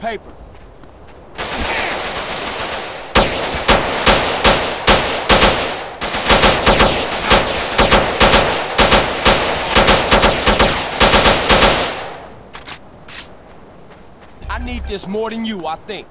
Paper. I need this more than you, I think.